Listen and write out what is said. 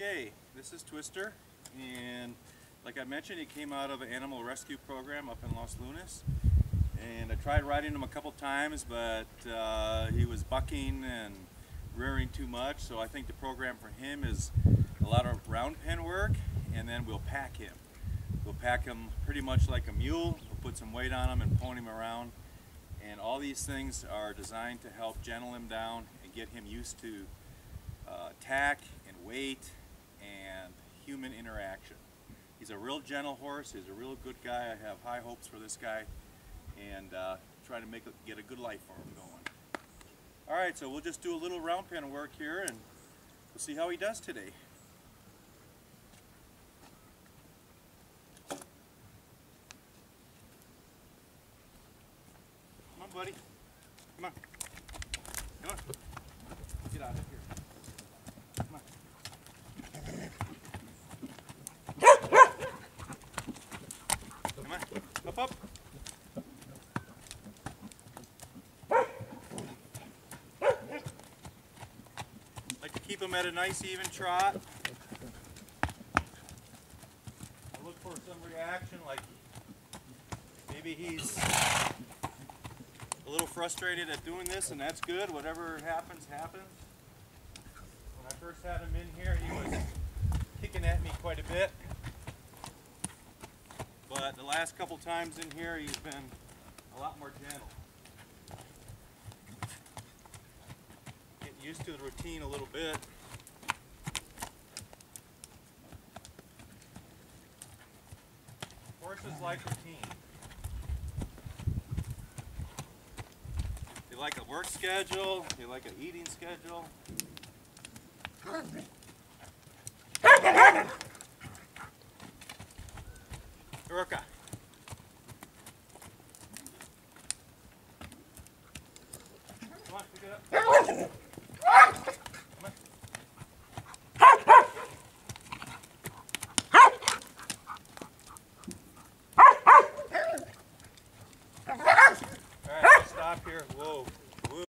Okay, this is Twister, and like I mentioned, he came out of an animal rescue program up in Los Lunas. And I tried riding him a couple times, but uh, he was bucking and rearing too much. So I think the program for him is a lot of round pen work, and then we'll pack him. We'll pack him pretty much like a mule. We'll put some weight on him and pony him around. And all these things are designed to help gentle him down and get him used to uh, tack and weight and human interaction. He's a real gentle horse. He's a real good guy. I have high hopes for this guy and uh, try to make it, get a good life for him going. All right, so we'll just do a little round pen work here and we'll see how he does today. Come on, buddy. Come on. Come on. Get out of here. Come on. Come on. Up, up. Like to keep him at a nice even trot. I look for some reaction, like maybe he's a little frustrated at doing this, and that's good. Whatever happens, happens. When I first had him in here, he was kicking at me quite a bit. But the last couple times in here, he's been a lot more gentle. Used to the routine a little bit. Horses like routine. They like a work schedule, they like an eating schedule. Urka. Come on, pick it up.